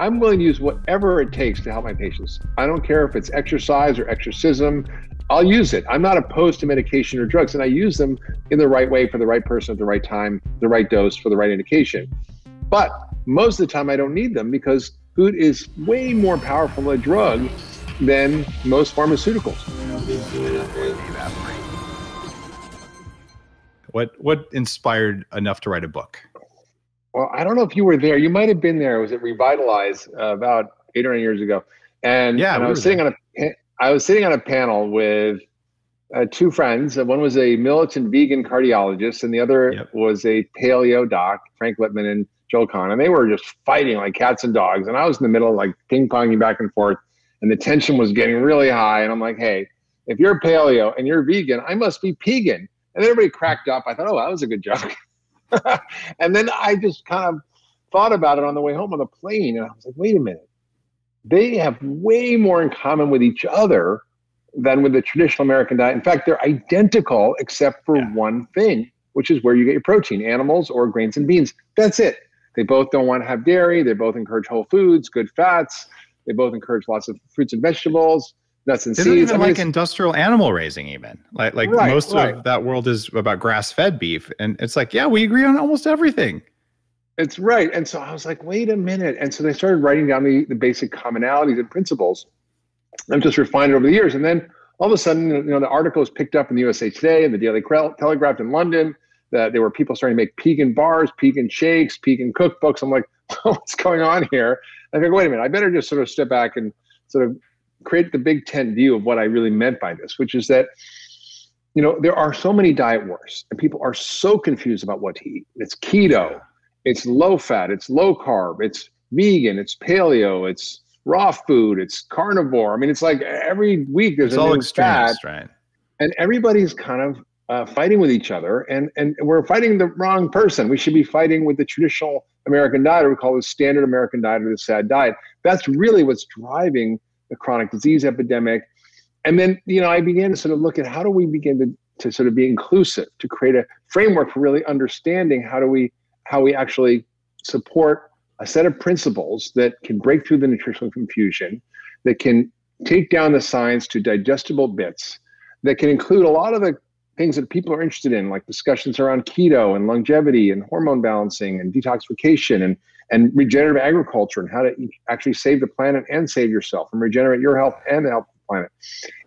I'm willing to use whatever it takes to help my patients. I don't care if it's exercise or exorcism. I'll use it. I'm not opposed to medication or drugs, and I use them in the right way for the right person at the right time, the right dose for the right indication. But most of the time, I don't need them because food is way more powerful a drug than most pharmaceuticals. What what inspired enough to write a book? Well, I don't know if you were there. You might have been there. It was at Revitalize uh, about eight or nine years ago, and, yeah, and I was sitting there. on a I was sitting on a panel with uh, two friends. Uh, One was a militant vegan cardiologist, and the other Yep. was a paleo doc, Frank Lipman and Joel Kahn. And they were just fighting like cats and dogs. And I was in the middle, like ping ponging back and forth, and the tension was getting really high. And I'm like, hey, if you're paleo and you're vegan, I must be pegan. And everybody cracked up. I thought, oh, that was a good joke. and then I just kind of thought about it on the way home on the plane, and I was like, wait a minute. They have way more in common with each other than with the traditional American diet. In fact, they're identical except for Yeah. one thing, which is where you get your protein animals or grains and beans. That's it. They both don't want to have dairy. They both encourage whole foods, good fats. They both encourage lots of fruits and vegetables, nuts and They don't even I mean, like industrial animal raising, even like like Right, most right. of that world is about grass fed beef, and it's like, yeah, we agree on almost everything. It's right. And so I was like, wait a minute. And so they started writing down the, the basic commonalities and principles. I've just refined it over the years. And then all of a sudden, you know, the article was picked up in the USA Today and the Daily Telegraph in London. That there were people starting to make pegan bars, pegan shakes, pegan cookbooks. I'm like, what's going on here? I think, wait a minute, I better just sort of step back and sort of create the big tent view of what I really meant by this, which is that, you know, there are so many diet wars and people are so confused about what to eat. It's keto, it's low fat, it's low carb, it's vegan, it's paleo, it's raw food, it's carnivore. I mean, it's like every week there's It's a all new extremist, right? and everybody's kind of uh, fighting with each other, and and we're fighting the wrong person. We should be fighting with the traditional American diet, or we call it the standard American diet or the SAD diet. That's really what's driving the chronic disease epidemic. And then, you know, I began to sort of look at how do we begin to, to sort of be inclusive, to create a framework for really understanding how do we how we actually support a set of principles that can break through the nutritional confusion, that can take down the science to digestible bits, that can include a lot of the things that people are interested in, like discussions around keto and longevity and hormone balancing and detoxification and and regenerative agriculture and how to actually save the planet and save yourself and regenerate your health and the health of the planet.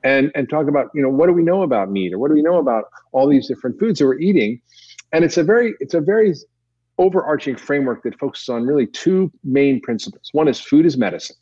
And and talk about, you know, what do we know about meat or what do we know about all these different foods that we're eating? And it's a very it's a very overarching framework that focuses on really two main principles. One is food is medicine.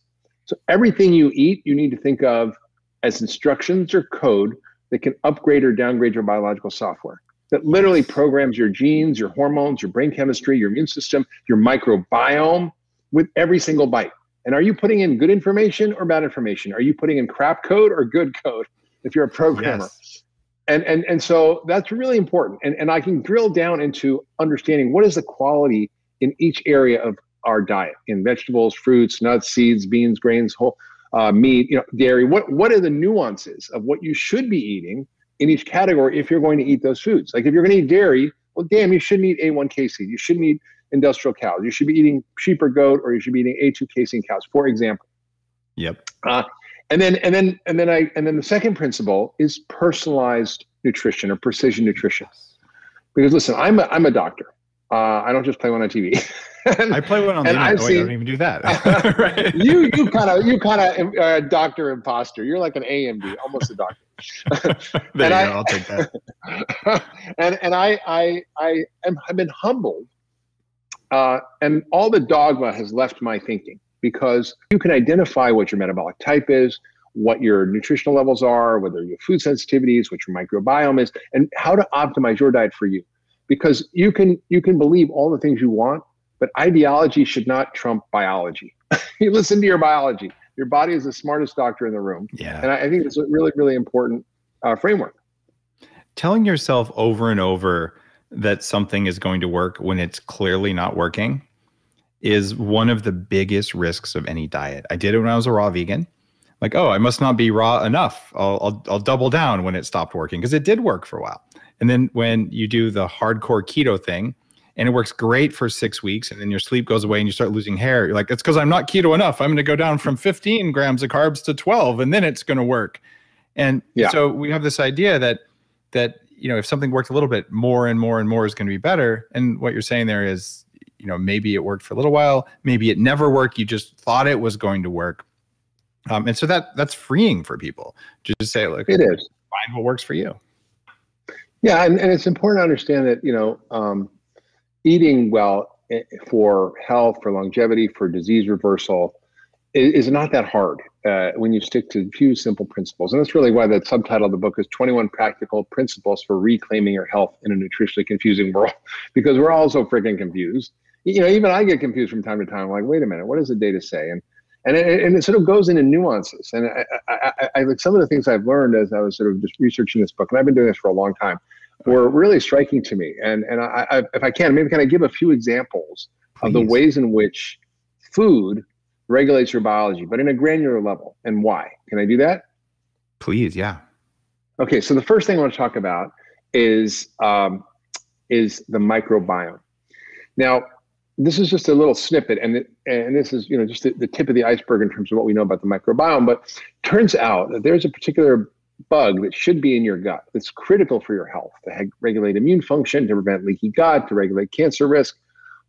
So everything you eat, you need to think of as instructions or code that can upgrade or downgrade your biological software that literally programs your genes, your hormones, your brain chemistry, your immune system, your microbiome with every single bite. And are you putting in good information or bad information? Are you putting in crap code or good code if you're a programmer? Yes. And, and, and so that's really important. And, and I can drill down into understanding what is the quality in each area of our diet in vegetables, fruits, nuts, seeds, beans, grains, whole uh, meat, you know, dairy. What, what are the nuances of what you should be eating in each category if you're going to eat those foods? Like if you're going to eat dairy, well, damn, you shouldn't eat A1 casein. You shouldn't eat industrial cows. You should be eating sheep or goat, or you should be eating A2 casein cows, for example. Yep. And then and then and then I and then the second principle is personalized nutrition or precision nutrition. Because listen, I'm a, I'm a doctor. Uh, I don't just play one on TV. And I play one on the internet. I've Oh, wait, I don't even do that. right. you you kind of you kind of uh, doctor imposter. You're like an AMD, almost a doctor. there and I- go. I'll take that. and and I I I am I've been humbled, uh, and all the dogma has left my thinking because you can identify what your metabolic type is, what your nutritional levels are, whether your food sensitivities, what your microbiome is, and how to optimize your diet for you. Because you can you can believe all the things you want, but ideology should not trump biology. you listen to your biology. Your body is the smartest doctor in the room, Yeah. and I, I think it's a really really important uh, framework. telling yourself over and over that something is going to work when it's clearly not working is one of the biggest risks of any diet. I did it when I was a raw vegan. Like, oh, I must not be raw enough. I'll, I'll, I'll double down when it stopped working because it did work for a while. And then when you do the hardcore keto thing, and it works great for six weeks, and then your sleep goes away and you start losing hair. You're like, it's because I'm not keto enough. I'm going to go down from 15 grams of carbs to 12, and then it's going to work. And yeah. so we have this idea that that you know if something worked a little bit more and more and more is going to be better. And what you're saying there is, you know, maybe it worked for a little while, maybe it never worked. You just thought it was going to work. Um, and so that that's freeing for people to just say, look, it is find what works for you. Yeah, and, and it's important to understand that you know um, eating well eh, for health, for longevity, for disease reversal is, not that hard uh, when you stick to a few simple principles. And that's really why the subtitle of the book is 21 Practical Principles for Reclaiming Your Health in a Nutritionally Confusing World, because we're all so freaking confused. You know, even I get confused from time to time. I'm like, wait a minute, what does the data say? And and it, and it sort of goes into nuances. And I, I, I, I, like some of the things I've learned as I was sort of just researching this book, and I've been doing this for a long time, were really striking to me. And and I, I if I can, maybe can I give a few examples Please. of the ways in which food regulates your biology, but in a granular level, and why? Can I do that? Please, yeah. Okay, so the first thing I want to talk about is um, is the microbiome. Now, this is just a little snippet, and it, and this is you know just the, the, tip of the iceberg in terms of what we know about the microbiome. But turns out that there's a particular bug that should be in your gut that's critical for your health to regulate immune function, to prevent leaky gut, to regulate cancer risk,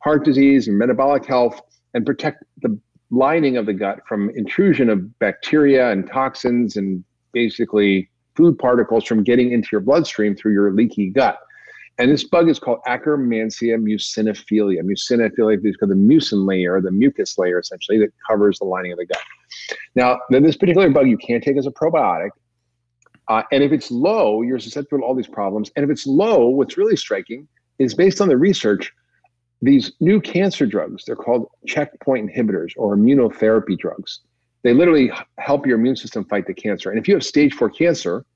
heart disease, and metabolic health, and protect the lining of the gut from intrusion of bacteria and toxins and basically food particles from getting into your bloodstream through your leaky gut. And this bug is called Akkermansia muciniphila. Muciniphila is called the mucin layer, the mucus layer essentially that covers the lining of the gut. Now, this particular bug you can't take as a probiotic. Uh, and if it's low, you're susceptible to all these problems. And if it's low, what's really striking is based on the research, these new cancer drugs, they're called checkpoint inhibitors or immunotherapy drugs. They literally help your immune system fight the cancer. And if you have stage four cancer,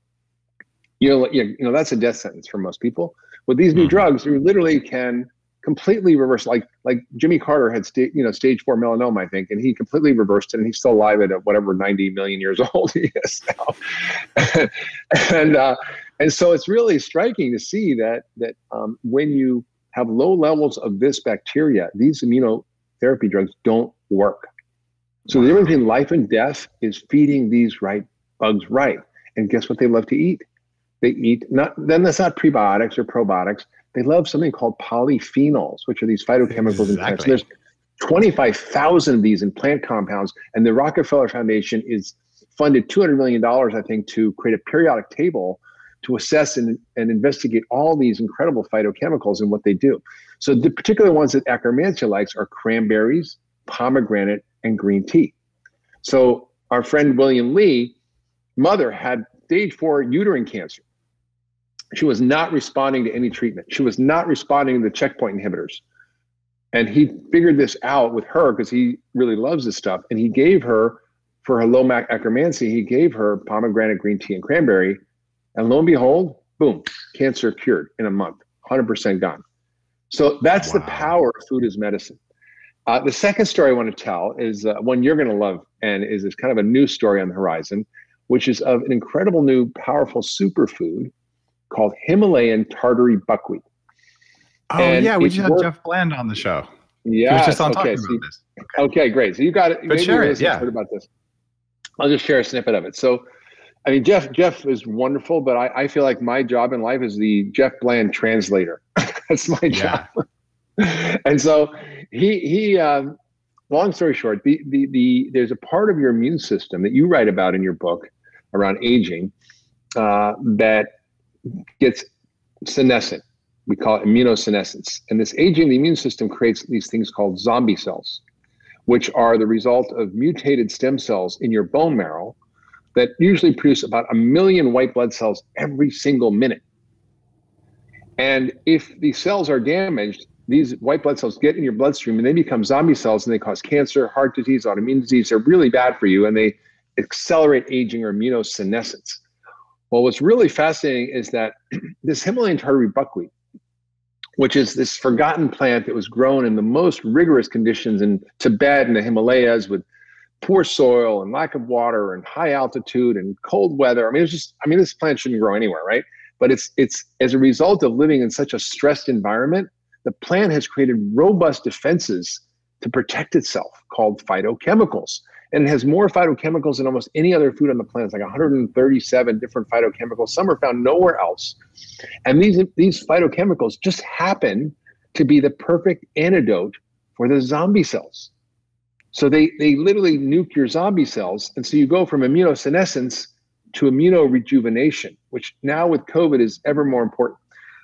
you know, you know that's a death sentence for most people. With these new mm-hmm. drugs, you literally can completely reversed. Like like Jimmy Carter had sta- you know stage four melanoma, I think, and he completely reversed it, and he's still alive at whatever ninety million years old he is now. and uh, and so it's really striking to see that that um, when you have low levels of this bacteria, these immunotherapy drugs don't work. So the difference between life and death is feeding these right bugs right. And guess what they love to eat? They eat not then that's not prebiotics or probiotics. They love something called polyphenols, which are these phytochemicals exactly. in plants. So there's 25,000 of these in plant compounds, and the Rockefeller Foundation is funded 200 million dollars, I think, to create a periodic table to assess and, and investigate all these incredible phytochemicals and what they do. So the particular ones that Akkermansia likes are cranberries, pomegranate, and green tea. So our friend William Li, mother had stage four uterine cancer. She was not responding to any treatment. She was not responding to the checkpoint inhibitors. And he figured this out with her because he really loves this stuff. And he gave her, for her low mac Akkermansia, he gave her pomegranate, green tea, and cranberry. And lo and behold, boom, cancer cured in a month, 100% gone. So that's wow. the power of food as medicine. Uh, the second story I want to tell is uh, one you're going to love and is, is kind of a new story on the horizon, which is of an incredible new powerful superfood called Himalayan tartary buckwheat. Oh and yeah, we just had Jeff Bland on the show. Yeah, just on okay, talking so, about this. Okay. okay. great. So you got it. But share it. Yeah. Heard about this. I'll just share a snippet of it. So, I mean, Jeff Jeff is wonderful, but I, I feel like my job in life is the Jeff Bland translator. That's my job. Yeah. and so he he. Um, long story short, the, the the there's a part of your immune system that you write about in your book around aging uh, that gets senescent. We call it immunosenescence. And this aging of the immune system creates these things called zombie cells, which are the result of mutated stem cells in your bone marrow that usually produce about a million white blood cells every single minute. And if these cells are damaged, these white blood cells get in your bloodstream and they become zombie cells and they cause cancer, heart disease, autoimmune disease. They're really bad for you and they accelerate aging or immunosenescence. Well, what's really fascinating is that this Himalayan tartary buckwheat, which is this forgotten plant that was grown in the most rigorous conditions in Tibet and the Himalayas with poor soil and lack of water and high altitude and cold weather. I mean, it's just, I mean, this plant shouldn't grow anywhere, right? But it's, it's as a result of living in such a stressed environment, the plant has created robust defenses to protect itself called phytochemicals. And it has more phytochemicals than almost any other food on the planet. It's like 137 different phytochemicals. Some are found nowhere else. And these, these phytochemicals just happen to be the perfect antidote for the zombie cells. So they, they literally nuke your zombie cells. And so you go from immunosenescence to immunorejuvenation, which now with COVID is ever more important.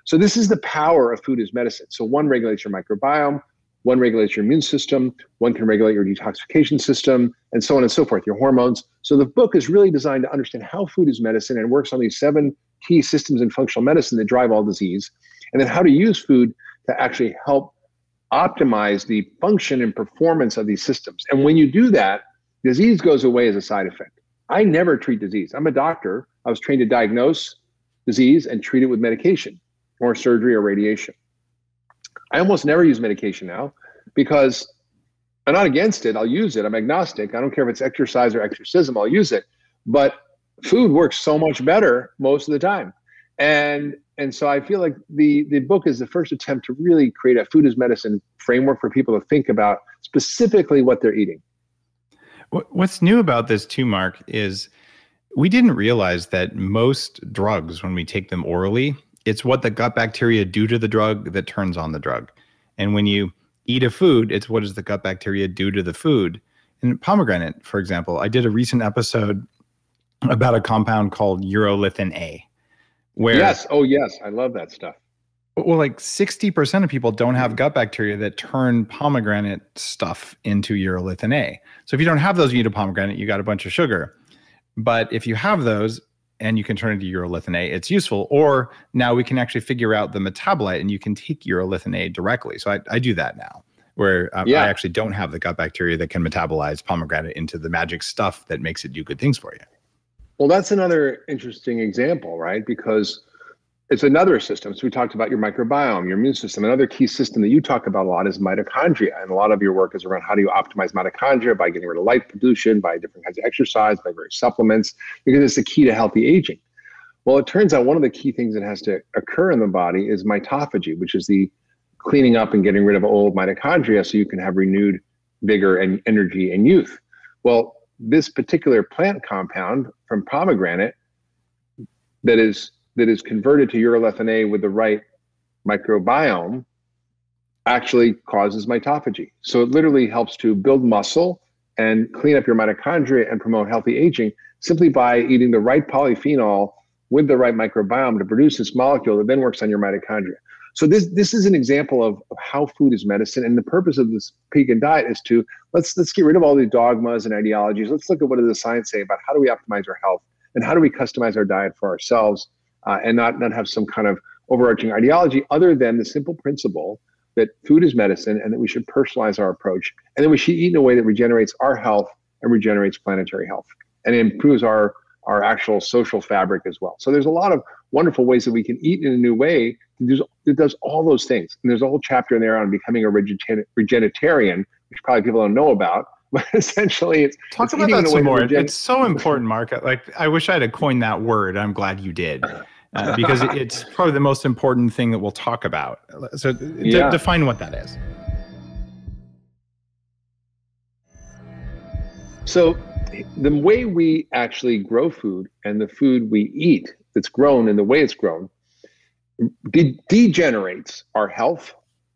So this is the power of food as medicine. So one regulates your microbiome, one regulates your immune system, one can regulate your detoxification system, and so on and so forth, your hormones. So the book is really designed to understand how food is medicine and works on these seven key systems in functional medicine that drive all disease, and then how to use food to actually help optimize the function and performance of these systems. And when you do that, disease goes away as a side effect. I never treat disease. I'm a doctor. I was trained to diagnose disease and treat it with medication or surgery or radiation. I almost never use medication now because I'm not against it. I'll use it. I'm agnostic. I don't care if it's exercise or exorcism, I'll use it. But food works so much better most of the time. And and so I feel like the the book is the first attempt to really create a food as medicine framework for people to think about specifically what they're eating. What's new about this too, Mark, is we didn't realize that most drugs, when we take them orally, it's what the gut bacteria do to the drug that turns on the drug. And when you eat a food, it's what does the gut bacteria do to the food. And pomegranate, for example, I did a recent episode about a compound called urolithin A. Where yes, oh yes, I love that stuff. Well, like 60% of people don't have gut bacteria that turn pomegranate stuff into urolithin A. So if you don't have those, you eat a pomegranate, you got a bunch of sugar. But if you have those, and you can turn it into urolithin A, it's useful. Or now we can actually figure out the metabolite and you can take urolithin A directly. So I, I do that now, where uh, yeah. I actually don't have the gut bacteria that can metabolize pomegranate into the magic stuff that makes it do good things for you. Well, that's another interesting example, right? Because it's another system. So we talked about your microbiome, your immune system. Another key system that you talk about a lot is mitochondria. And a lot of your work is around how do you optimize mitochondria by getting rid of light pollution, by different kinds of exercise, by various supplements, because it's the key to healthy aging. Well, it turns out one of the key things that has to occur in the body is mitophagy, which is the cleaning up and getting rid of old mitochondria so you can have renewed vigor and energy and youth. Well, this particular plant compound from pomegranate that is that is converted to urolithin A with the right microbiome actually causes mitophagy. So it literally helps to build muscle and clean up your mitochondria and promote healthy aging simply by eating the right polyphenol with the right microbiome to produce this molecule that then works on your mitochondria. So this this is an example of, of how food is medicine, and the purpose of this pegan diet is to let's let's get rid of all these dogmas and ideologies. Let's look at what does the science say about how do we optimize our health and how do we customize our diet for ourselves uh, and not not have some kind of overarching ideology other than the simple principle that food is medicine and that we should personalize our approach and that we should eat in a way that regenerates our health and regenerates planetary health and improves our our actual social fabric as well. So there's a lot of wonderful ways that we can eat in a new way that does all those things. And there's a whole chapter in there on becoming a regenitarian, which probably people don't know about. But essentially, it's talk it's about that some more. It's so important, Mark. Like I wish I had coined that word. I'm glad you did uh, because it's probably the most important thing that we'll talk about. So, yeah. define what that is. So, the way we actually grow food and the food we eat that's grown and the way it's grown de- degenerates our health,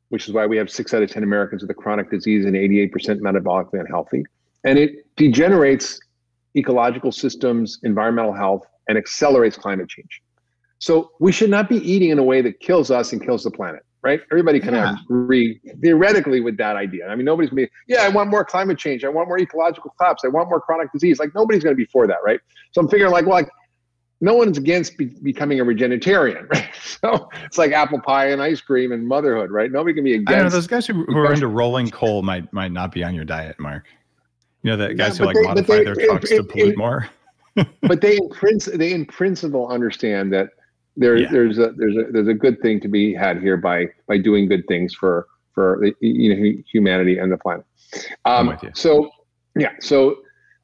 which is why we have six out of 10 Americans with a chronic disease and 88% metabolically unhealthy. And it degenerates ecological systems, environmental health, and accelerates climate change. So we should not be eating in a way that kills us and kills the planet, right? Everybody can yeah. agree theoretically with that idea. I mean, nobody's gonna be, yeah, I want more climate change. I want more ecological collapse. I want more chronic disease. Like nobody's gonna be for that, right? So I'm figuring like, well, like no one's against be- becoming a regenitarian, right? So it's like apple pie and ice cream and motherhood, right? Nobody can be against. I know those guys who, who are into rolling coal might might not be on your diet, Mark. You know, the guys yeah, who like they, modify they, their trucks it, to pollute it, more. but they in principle, they in principle understand that there, yeah. there's a there's a there's a good thing to be had here by by doing good things for for you know humanity and the planet. Um, so yeah, so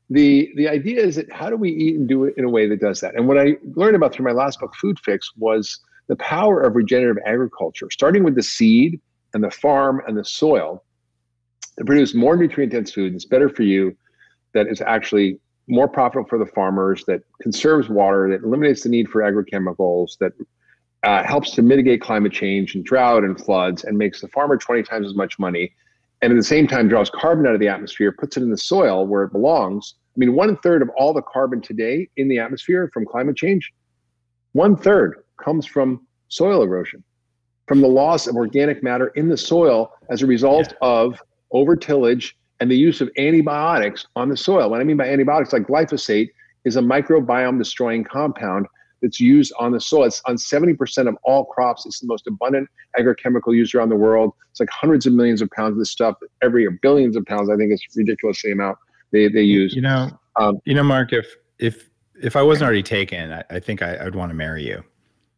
the the idea is that how do we eat and do it in a way that does that? And what I learned about through my last book, Food Fix, was the power of regenerative agriculture, starting with the seed and the farm and the soil to produce more nutrient dense food that's better for you, that is actually more profitable for the farmers, that conserves water, that eliminates the need for agrochemicals, that uh, helps to mitigate climate change and drought and floods, and makes the farmer 20 times as much money. And at the same time, draws carbon out of the atmosphere, puts it in the soil where it belongs. I mean, one third of all the carbon today in the atmosphere from climate change, one third comes from soil erosion, from the loss of organic matter in the soil as a result yeah. of over tillage and the use of antibiotics on the soil. What I mean by antibiotics, like glyphosate, is a microbiome destroying compound that's used on the soil. It's on 70% of all crops. It's the most abundant agrochemical used around the world. It's like hundreds of millions of pounds of this stuff every year, billions of pounds. I think it's ridiculously amount they, they use. You know, um, you know, Mark, if if if I wasn't already taken, I, I think I, would want to marry you.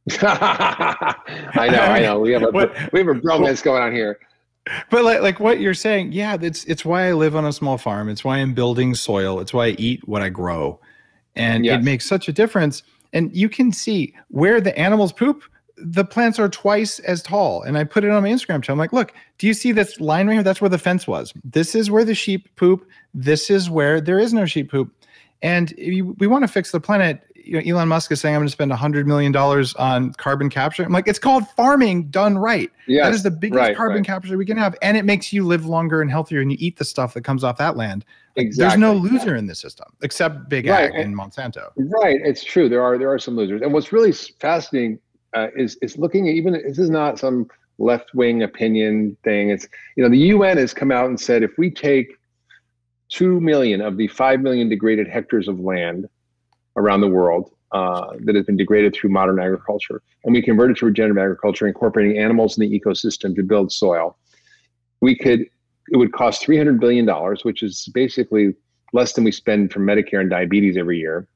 I know, I know. We have a we have a bromance going on here but like like what you're saying, yeah, it's it's why I live on a small farm. It's why I'm building soil. It's why I eat what I grow. And yes. it makes such a difference. And you can see where the animals poop, the plants are twice as tall. And I put it on my Instagram channel. I'm like, look, do you see this line right here? That's where the fence was. This is where the sheep poop. This is where there is no sheep poop. And eh, we want to fix the planet you know, Elon Musk is saying I'm going to spend hundred million dollars on carbon capture. I'm like, it's called farming done right. Yeah, that is the biggest right, carbon right. capture we can have, and it makes you live longer and healthier, and you eat the stuff that comes off that land. exactly. There's no loser in this system except Big right. Ag and, and Monsanto. Right. It's true. There are there are some losers, and what's really fascinating uh, is is looking at even this is not some left wing opinion thing. It's you know the UN has come out and said if we take two million of the five million degraded hectares of land around the world uh, that has been degraded through modern agriculture. And we convert it to regenerative agriculture, incorporating animals in the ecosystem to build soil. We could, it would cost $300 billion, which is basically less than we spend for Medicare and diabetes every year.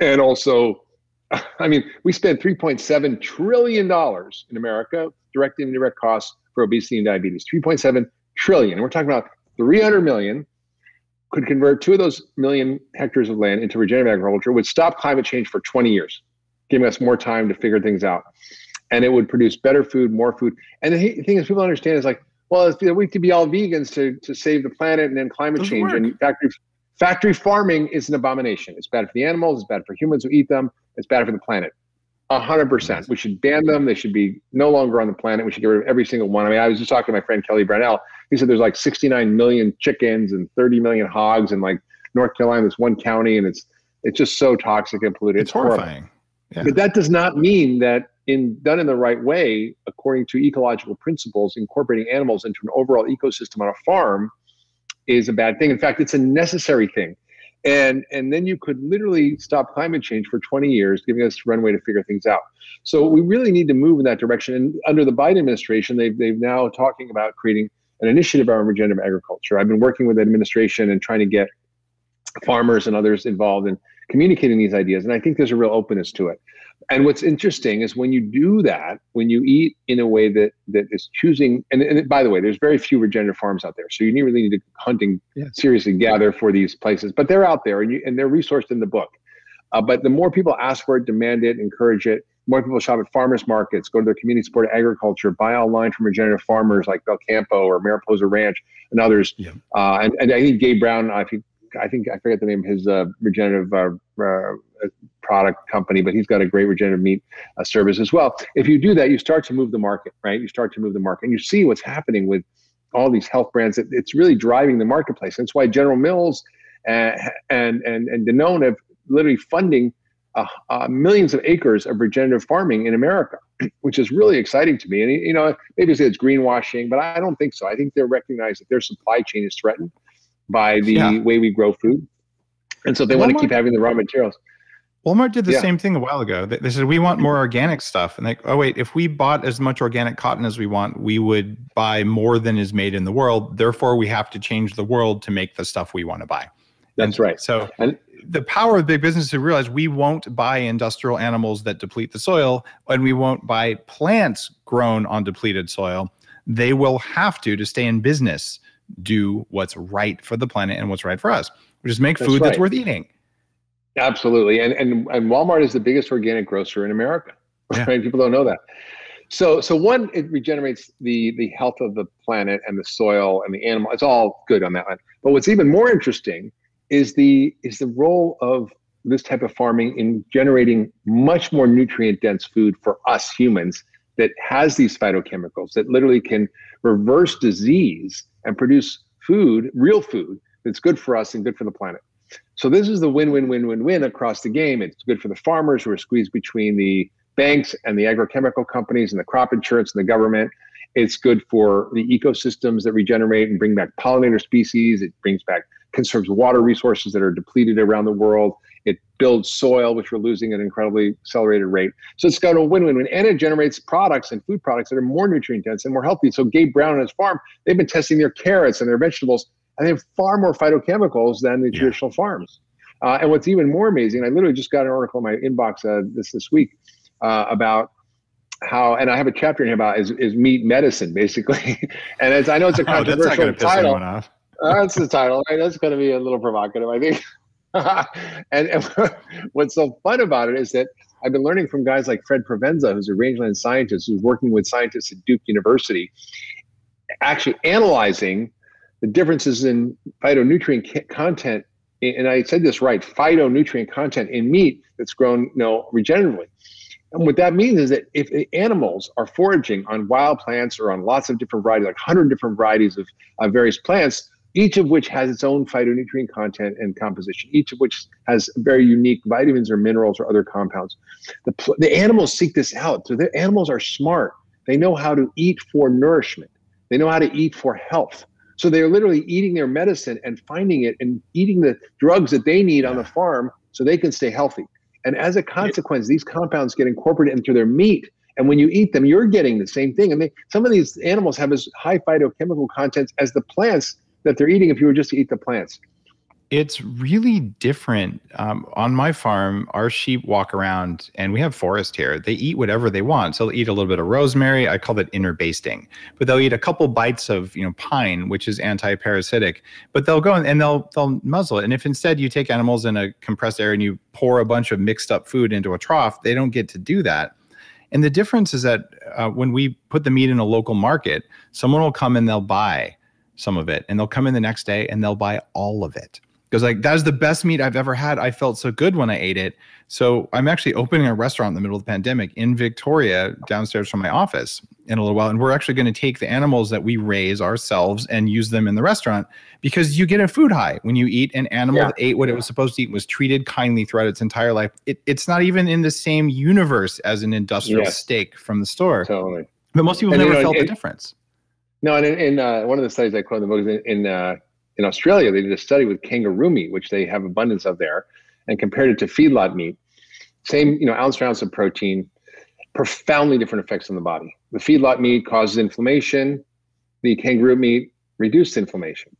And also, I mean, we spend $3.7 trillion in America, direct and indirect costs for obesity and diabetes. 3.7 trillion. We're talking about 300 million could convert two of those million hectares of land into regenerative agriculture would stop climate change for 20 years, giving us more time to figure things out. And it would produce better food, more food. And the thing is, people understand is like, well, it's, we could be all vegans to, to save the planet and then climate Doesn't change. Work. And factory, factory farming is an abomination. It's bad for the animals, it's bad for humans who eat them, it's bad for the planet. A hundred percent. We should ban them. They should be no longer on the planet. We should get rid of every single one. I mean, I was just talking to my friend Kelly Brownell. He said there's like 69 million chickens and 30 million hogs in like North Carolina, this one county, and it's it's just so toxic and polluted. It's, it's horrifying. Yeah. But that does not mean that in done in the right way, according to ecological principles, incorporating animals into an overall ecosystem on a farm is a bad thing. In fact, it's a necessary thing and and then you could literally stop climate change for 20 years giving us runway to figure things out so we really need to move in that direction and under the biden administration they've, they've now talking about creating an initiative around regenerative agriculture i've been working with the administration and trying to get farmers and others involved in communicating these ideas and i think there's a real openness to it and what's interesting is when you do that, when you eat in a way that that is choosing, and, and by the way, there's very few regenerative farms out there, so you really need to hunting yeah. seriously gather for these places. But they're out there, and you, and they're resourced in the book. Uh, but the more people ask for it, demand it, encourage it, more people shop at farmers markets, go to their community supported agriculture, buy online from regenerative farmers like Belcampo or Mariposa Ranch and others. Yeah. Uh, and, and I think Gabe Brown, I think I think I forget the name of his uh, regenerative uh, uh, product company, but he's got a great regenerative meat uh, service as well. If you do that, you start to move the market, right? You start to move the market, and you see what's happening with all these health brands. It, it's really driving the marketplace. That's why General Mills and and and, and Danone have literally funding uh, uh, millions of acres of regenerative farming in America, which is really exciting to me. And you know, maybe say it's greenwashing, but I don't think so. I think they're recognize that their supply chain is threatened by the yeah. way we grow food, and so they want to keep having the raw materials. Walmart did the yeah. same thing a while ago. They, they said we want more organic stuff, and like, oh wait, if we bought as much organic cotton as we want, we would buy more than is made in the world. Therefore, we have to change the world to make the stuff we want to buy. That's and right. So and, the power of big business to realize we won't buy industrial animals that deplete the soil, and we won't buy plants grown on depleted soil. They will have to to stay in business do what's right for the planet and what's right for us, which is make that's food right. that's worth eating. Absolutely. And, and, and Walmart is the biggest organic grocer in America. Yeah. Right? People don't know that. So, so one, it regenerates the the health of the planet and the soil and the animal. It's all good on that one. But what's even more interesting is the is the role of this type of farming in generating much more nutrient dense food for us humans that has these phytochemicals that literally can reverse disease and produce food, real food that's good for us and good for the planet. So this is the win-win-win-win-win across the game. It's good for the farmers who are squeezed between the banks and the agrochemical companies and the crop insurance and the government. It's good for the ecosystems that regenerate and bring back pollinator species. It brings back conserves water resources that are depleted around the world. It builds soil, which we're losing at an incredibly accelerated rate. So it's got a win-win-win, and it generates products and food products that are more nutrient dense and more healthy. So Gabe Brown and his farm, they've been testing their carrots and their vegetables, and they have far more phytochemicals than the yeah. traditional farms. Uh, and what's even more amazing, I literally just got an article in my inbox uh, this this week uh, about how, and I have a chapter in here about is, is meat medicine, basically. and as I know it's a controversial oh, title. That's the title, right? That's going to be a little provocative, I think. and, and what's so fun about it is that I've been learning from guys like Fred Provenza, who's a rangeland scientist who's working with scientists at Duke University, actually analyzing the differences in phytonutrient content. And I said this right, phytonutrient content in meat that's grown, you know, regeneratively. And what that means is that if animals are foraging on wild plants or on lots of different varieties, like 100 different varieties of, of various plants, each of which has its own phytonutrient content and composition, each of which has very unique vitamins or minerals or other compounds. The, the animals seek this out. So the animals are smart. They know how to eat for nourishment. They know how to eat for health. So they're literally eating their medicine and finding it and eating the drugs that they need on the farm so they can stay healthy. And as a consequence, these compounds get incorporated into their meat. And when you eat them, you're getting the same thing. And they, some of these animals have as high phytochemical contents as the plants that they're eating if you were just to eat the plants. It's really different. Um, on my farm, our sheep walk around and we have forest here. They eat whatever they want. So they'll eat a little bit of rosemary. I call it interbasting. But they'll eat a couple bites of, you know, pine, which is anti-parasitic. But they'll go and they'll they'll muzzle it. And if instead you take animals in a compressed air and you pour a bunch of mixed up food into a trough, they don't get to do that. And the difference is that uh, when we put the meat in a local market, someone will come and they'll buy some of it and they'll come in the next day and they'll buy all of it because like that is the best meat I've ever had. I felt so good when I ate it. So I'm actually opening a restaurant in the middle of the pandemic in Victoria, downstairs from my office in a little while, and we're actually going to take the animals that we raise ourselves and use them in the restaurant because you get a food high when you eat an animal yeah. that ate what it was supposed to eat, was treated kindly throughout its entire life. It, it's not even in the same universe as an industrial yes. steak from the store. Totally. But most people and never you know, felt it, the difference. No, and in, in uh, one of the studies I quote in the book is in in, uh, in Australia, they did a study with kangaroo meat, which they have abundance of there, and compared it to feedlot meat. Same, you know, ounce for ounce of protein, profoundly different effects on the body. The feedlot meat causes inflammation. The kangaroo meat reduced inflammation.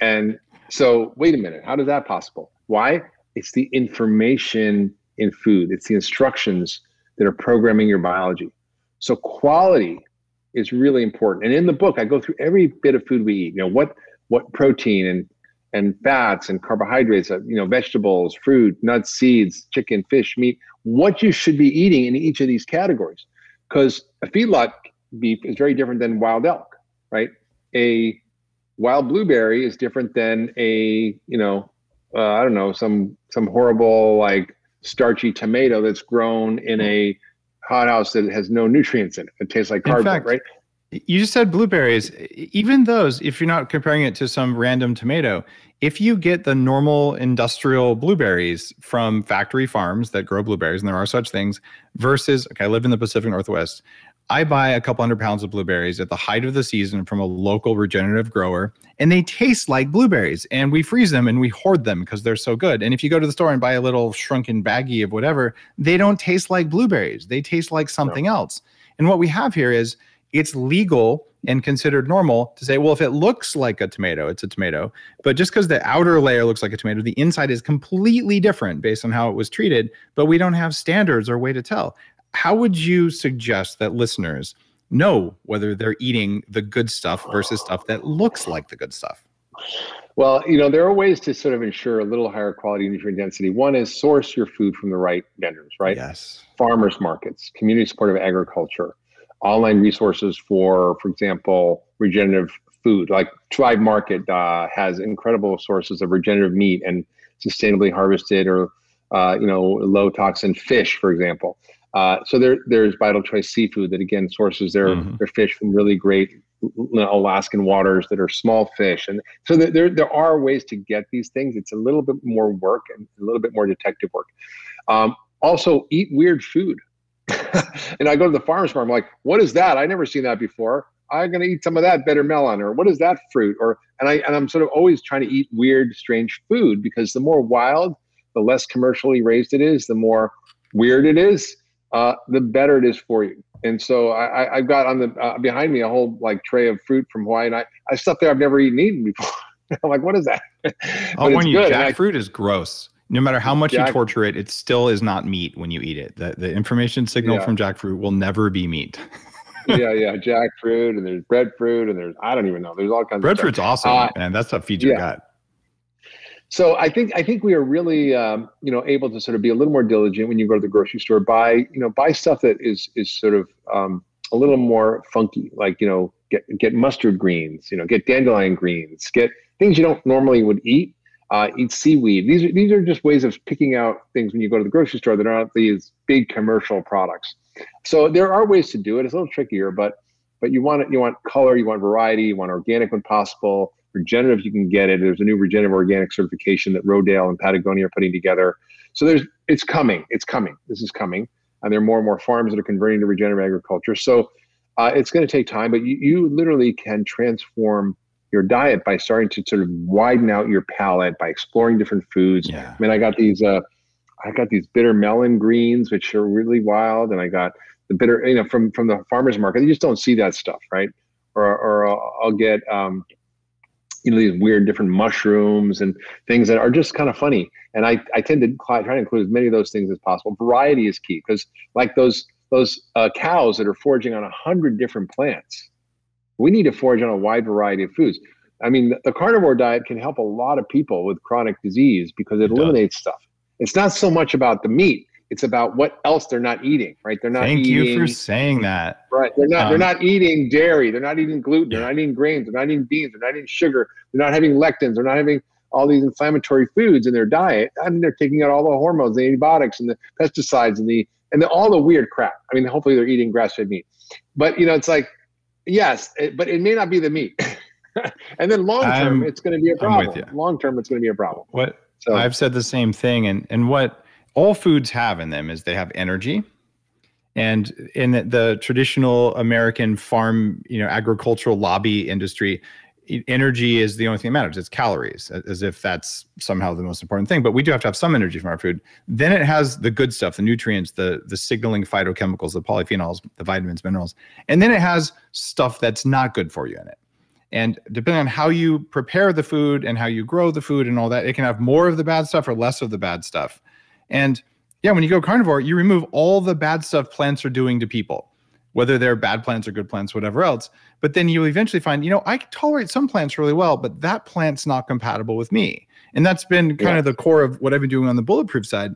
And so, wait a minute, how is that possible? Why? It's the information in food. It's the instructions that are programming your biology. So quality is really important. And in the book, I go through every bit of food we eat. You know what what protein and and fats and carbohydrates, uh, you know, vegetables, fruit, nuts, seeds, chicken, fish, meat, what you should be eating in each of these categories. Because a feedlot beef is very different than wild elk, right? A wild blueberry is different than a, you know, uh, I don't know, some some horrible like starchy tomato that's grown in a hothouse that has no nutrients in it. It tastes like cardboard, fact, right? You just said blueberries. Even those, if you're not comparing it to some random tomato, if you get the normal industrial blueberries from factory farms that grow blueberries, and there are such things, versus, okay, I live in the Pacific Northwest. I buy a couple hundred pounds of blueberries at the height of the season from a local regenerative grower, and they taste like blueberries. And we freeze them and we hoard them because they're so good. And if you go to the store and buy a little shrunken baggie of whatever, they don't taste like blueberries. They taste like something no. else. And what we have here is it's legal and considered normal to say, well, if it looks like a tomato, it's a tomato. But just because the outer layer looks like a tomato, the inside is completely different based on how it was treated. But we don't have standards or way to tell how would you suggest that listeners know whether they're eating the good stuff versus stuff that looks like the good stuff? Well, you know, there are ways to sort of ensure a little higher quality nutrient density. One is source your food from the right vendors, right? Yes. Farmers markets, community supportive agriculture, online resources for, for example, regenerative food. Like Thrive Market uh, has incredible sources of regenerative meat and sustainably harvested or uh, you know low toxin fish, for example. Uh, so there, there's Vital Choice Seafood that again sources their mm-hmm. their fish from really great Alaskan waters that are small fish, and so there there are ways to get these things. It's a little bit more work and a little bit more detective work. Um, also, eat weird food. and I go to the farmer's market. I'm like, what is that? I never seen that before. I'm gonna eat some of that bitter melon, or what is that fruit? Or and I and I'm sort of always trying to eat weird, strange food because the more wild, the less commercially raised it is, the more weird it is, uh, the better it is for you. And so I, I've got on the uh, behind me a whole like tray of fruit from Hawaii, and I, I stuff there I've never eaten eaten before. I'm like, what is that? oh, when you jackfruit is gross. No matter how much jack- you torture it, it still is not meat when you eat it. The the information signal yeah. from jackfruit will never be meat. yeah, yeah, jackfruit, and there's breadfruit, and there's I don't even know. There's all kinds. Breadfruit's of Breadfruit's awesome, uh, and that stuff feeds your gut. So I think I think we are really um, you know able to sort of be a little more diligent when you go to the grocery store. Buy you know buy stuff that is is sort of um, a little more funky, like you know get get mustard greens, you know get dandelion greens, get things you don't normally would eat. Uh, eat seaweed. These are these are just ways of picking out things when you go to the grocery store that aren't these big commercial products. So there are ways to do it. It's a little trickier, but but you want it. You want color. You want variety. You want organic when possible regenerative, you can get it. There's a new regenerative organic certification that Rodale and Patagonia are putting together. So there's it's coming. It's coming. This is coming. And there are more and more farms that are converting to regenerative agriculture. So uh, it's going to take time, but you, you literally can transform your diet by starting to sort of widen out your palate by exploring different foods. Yeah. I mean, I got these uh, I got these bitter melon greens, which are really wild, and I got the bitter, you know, from from the farmers market. You just don't see that stuff, right? Or or I'll, I'll get um, you know these weird different mushrooms and things that are just kind of funny. And i, I tend to try to include as many of those things as possible. Variety is key because like those those uh, cows that are foraging on a hundred different plants we need to forage on a wide variety of foods. I mean the, carnivore diet can help a lot of people with chronic disease because it, it eliminates does. stuff. It's not so much about the meat it's about what else they're not eating, right? They're not. Thank eating, you for saying that. Right. They're not. Um, they're not eating dairy. They're not eating gluten. They're not eating grains. They're not eating beans. They're not eating sugar. They're not having lectins. They're not having all these inflammatory foods in their diet. I mean, they're taking out all the hormones, the antibiotics, and the pesticides, and the and the, all the weird crap. I mean, hopefully they're eating grass-fed meat, but you know, it's like, yes, it, but it may not be the meat. and then long term, it's going to be a problem. Long term, it's going to be a problem. What so, I've said the same thing, and and what all foods have in them is they have energy. And in the, traditional american farm you know agricultural lobby industry energy is the only thing that matters. It's calories as if that's somehow the most important thing. But we do have to have some energy from our food. Then it has the good stuff the nutrients the the signaling phytochemicals the polyphenols the vitamins minerals. And then it has stuff that's not good for you in it. And depending on how you prepare the food and how you grow the food and all that it can have more of the bad stuff or less of the bad stuff and yeah, when you go carnivore, you remove all the bad stuff plants are doing to people, whether they're bad plants or good plants, whatever else. But then you eventually find, you know, I tolerate some plants really well, but that plant's not compatible with me. And that's been kind yeah. of the core of what I've been doing on the bulletproof side.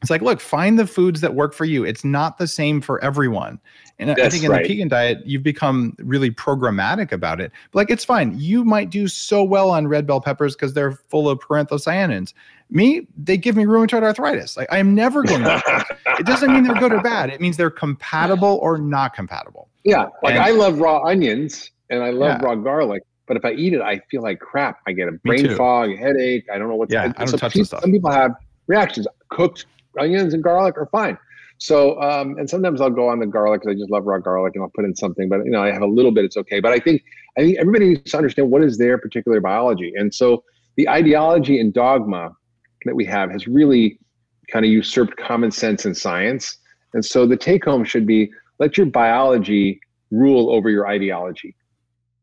It's like, look, find the foods that work for you. It's not the same for everyone. And That's I think in right. the pegan diet, you've become really programmatic about it. But like, it's fine. You might do so well on red bell peppers because they're full of parenthocyanins. Me, they give me rheumatoid arthritis. Like, I am never going to. it doesn't mean they're good or bad. It means they're compatible or not compatible. Yeah. Like, and, I love raw onions and I love yeah. raw garlic. But if I eat it, I feel like crap. I get a brain fog, headache. I don't know what's. Yeah, I don't touch people, stuff. Some people have reactions. Cooked onions and garlic are fine. So, um, and sometimes I'll go on the garlic because I just love raw garlic and I'll put in something, but you know, I have a little bit, it's okay. But I think, I think everybody needs to understand what is their particular biology. And so the ideology and dogma that we have has really kind of usurped common sense and science. And so the take home should be let your biology rule over your ideology.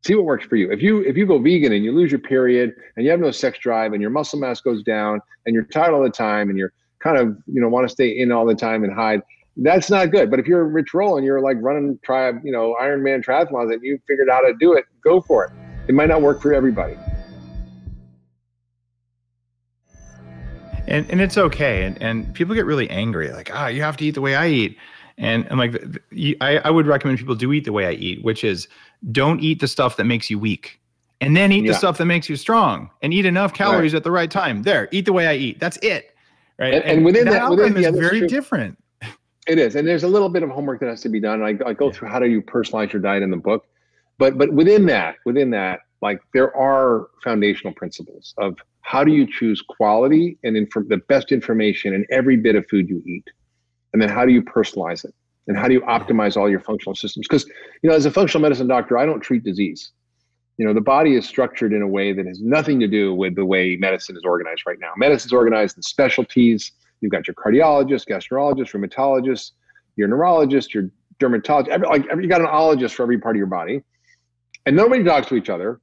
See what works for you. If you if you go vegan and you lose your period and you have no sex drive and your muscle mass goes down and you're tired all the time and you're kind of you know want to stay in all the time and hide that's not good but if you're Rich Roll and you're like running try you know ironman triathlons and you figured out how to do it go for it it might not work for everybody and and it's okay and and people get really angry like ah you have to eat the way i eat And I'm like, I, I would recommend people do eat the way I eat, which is don't eat the stuff that makes you weak and then eat yeah. the stuff that makes you strong and eat enough calories right. at the right time. There, eat the way I eat. That's it. Right. And, and, and within that, within, is yeah, very different. It is. And there's a little bit of homework that has to be done. I, I go yeah. through how do you personalize your diet in the book. But but within that, within that, like there are foundational principles of how do you choose quality and inf- the best information in every bit of food you eat and then how do you personalize it and how do you optimize all your functional systems because you know as a functional medicine doctor i don't treat disease you know the body is structured in a way that has nothing to do with the way medicine is organized right now. Medicine is organized in specialties. You've got your cardiologist gastrologist rheumatologist your neurologist your dermatologist every, like every, you got an ologist for every part of your body. And nobody talks to each other.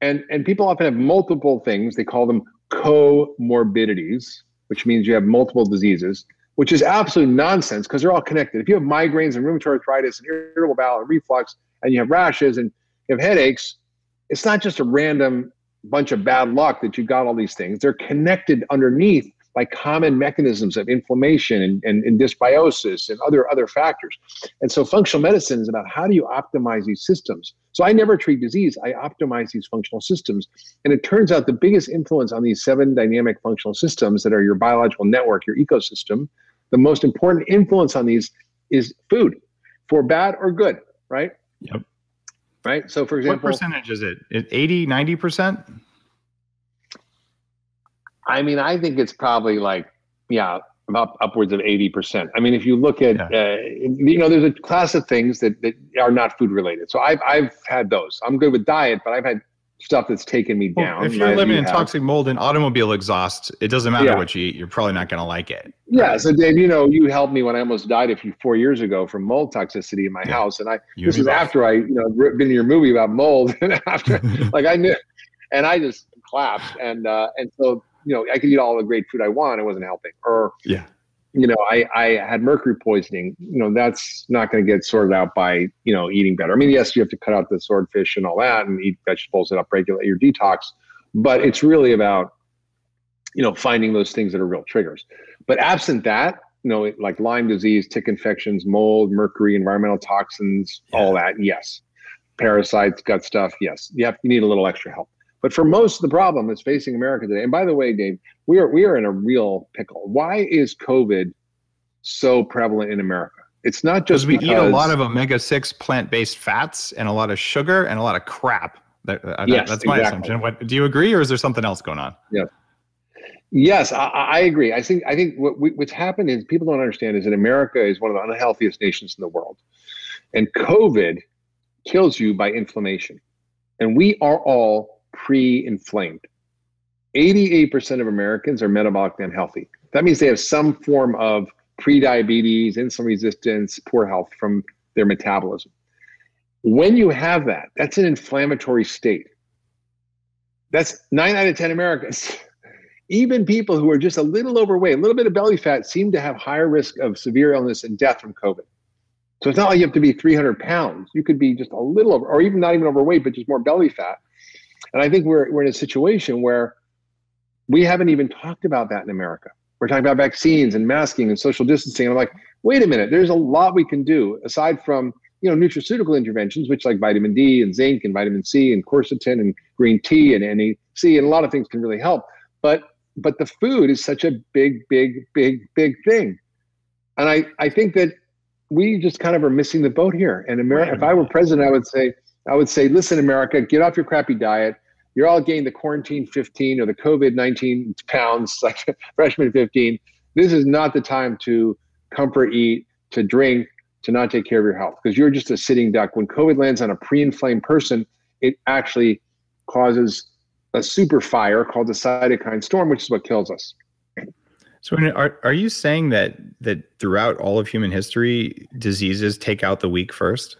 And and people often have multiple things. They call them comorbidities which means you have multiple diseases which is absolute nonsense because they're all connected. If you have migraines and rheumatoid arthritis and irritable bowel and reflux and you have rashes and you have headaches it's not just a random bunch of bad luck that you got all these things they're connected underneath by common mechanisms of inflammation and, and, and, dysbiosis and other other factors. And so functional medicine is about how do you optimize these systems. So I never treat disease, I optimize these functional systems. And it turns out the biggest influence on these seven dynamic functional systems that are your biological network, your ecosystem, the most important influence on these is food for bad or good, right? Yep. Right. So for example, what percentage is it? 80, 90%? I mean, I think it's probably like, yeah, about upwards of 80%. I mean, if you look at, yeah. uh, you know, there's a class of things that, that are not food related. So I've, I've had those. I'm good with diet, but I've had stuff that's taken me down. Well, if you're living in have. toxic mold and automobile exhaust, it doesn't matter yeah. what you eat. You're probably not going to like it. Yeah. Right? So Dave, you know, you helped me when I almost died a few four years ago from mold toxicity in my yeah. house. And I, you this is after I, you know, been in your movie about mold and after like I knew, and I just collapsed. And, uh, and so you know, I could eat all the great food I want. It wasn't helping. Or, yeah, you know, I, I had mercury poisoning. You know, that's not going to get sorted out by, you know, eating better. I mean, yes, you have to cut out the swordfish and all that and eat vegetables that upregulate your detox. But it's really about, you know, finding those things that are real triggers. But absent that, you know, like Lyme disease, tick infections, mold, mercury, environmental toxins, yeah. all that, yes. Parasites, gut stuff, yes. You have you need a little extra help. But for most of the problem that's facing America today, and by the way, Dave, we are we are in a real pickle. Why is COVID so prevalent in America? It's not just we because we eat a lot of omega six plant based fats and a lot of sugar and a lot of crap. That, uh, yes, that's my exactly. assumption. What, do you agree, or is there something else going on? Yeah. Yes, I, I, agree. I think I think what we, what's happened is people don't understand is that America is one of the unhealthiest nations in the world, and COVID kills you by inflammation, and we are all pre-inflamed. 88% of Americans are metabolically unhealthy. That means they have some form of pre-diabetes, insulin resistance, poor health from their metabolism. When you have that, that's an inflammatory state. That's nine out of 10 Americans. Even people who are just a little overweight, a little bit of belly fat, seem to have higher risk of severe illness and death from COVID. So it's not like you have to be 300 pounds. You could be just a little over, or even not even overweight, but just more belly fat. And I think we're, we're in a situation where we haven't even talked about that in America. We're talking about vaccines and masking and social distancing. And I'm like, wait a minute, there's a lot we can do aside from you know nutraceutical interventions, which like vitamin D and zinc and vitamin C and quercetin and green tea and NAC and a lot of things can really help. But but the food is such a big, big, big, big thing. And I, I think that we just kind of are missing the boat here. And America, if I were president, I would say, I would say, listen, America, get off your crappy diet you're all getting the quarantine 15 or the COVID 19 pounds, like freshman 15. This is not the time to comfort eat, to drink, to not take care of your health because you're just a sitting duck. When COVID lands on a pre inflamed person, it actually causes a super fire called the cytokine storm, which is what kills us. So, are are you saying that that throughout all of human history, diseases take out the weak first?